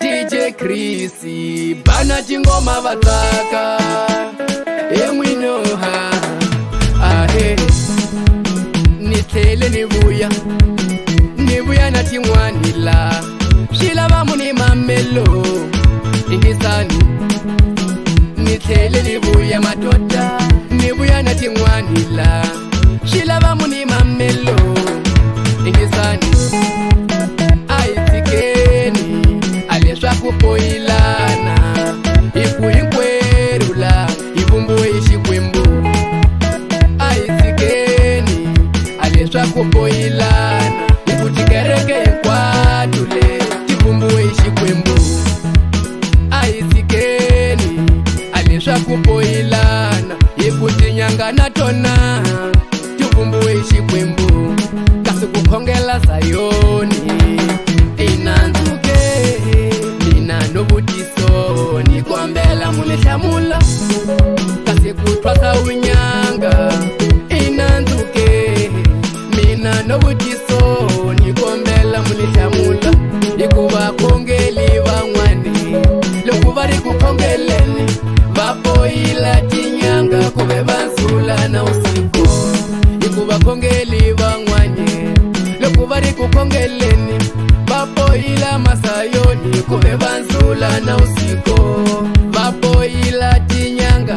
dj cris bana tingoma vatsaka emwinoha ahe ni tlhele ni vuya ni vuya na tin'wani la swi lava muni mamelo ingisani ni tlhele ni vuya madoda ni vuya na tin'wani la swi lava muni mamelo poco y la bebansula na usiku ikubakongeli banywanye loko bari gukongeleni baboyila masayoni kube bansula na usiku baboyila tinyanga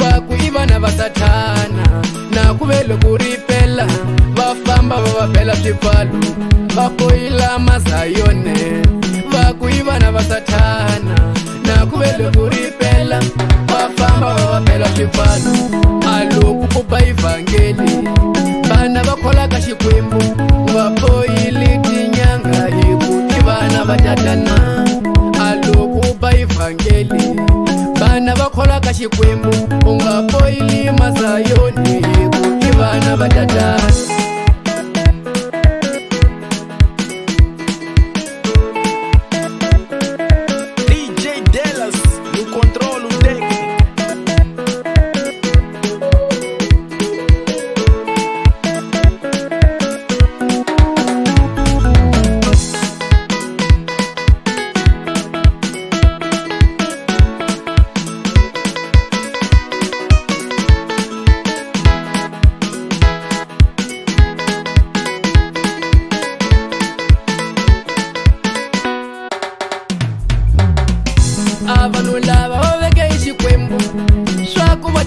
bakuibana basatana nakube lokuripela bafamba babapela swipalu baboyila masayone bakuibana basatana nakube va bafamba pela swipalu vatatana aloku ba ivhangeli vana va kholaka xikwembu u nga boyili mazayo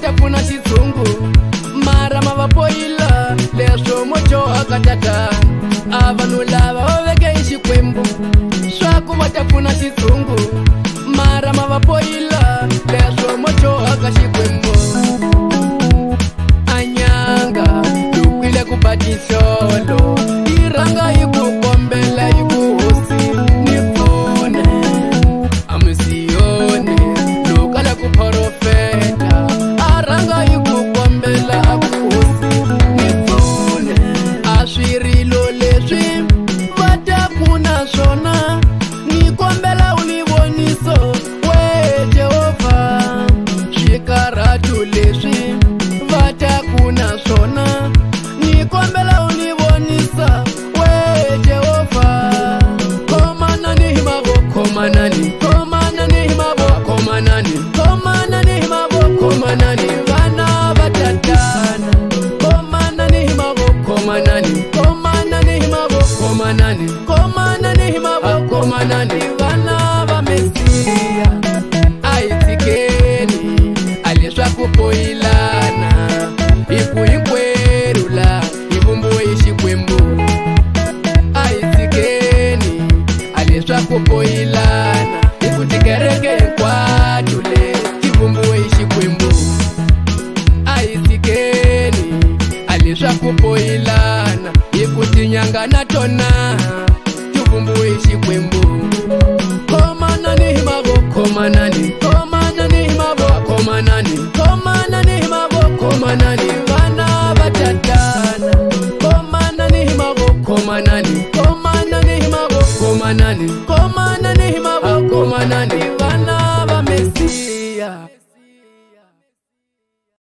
tapfuna xitshungu mara ma va poyila leswo mudyohaka tata a vanhu lava va veke hi xikwembu swa ku va tapfuna xitshungu mara ma va poyila Rango komanani komanani himavokomanani ah, vana va mesiya a hi tikeni a leswaku boyilana hi ku hinkwerhu la hi vumbiwe hi xikwembu a hi tikeni a leswaku boyilana hi ku tikereke hinkwato le ti vumbiwe hi xikwembu a hi tikeni a leswaku boyilana kuti nyanga natona tuvumbuwe chikwembu komanani mavokomanani oh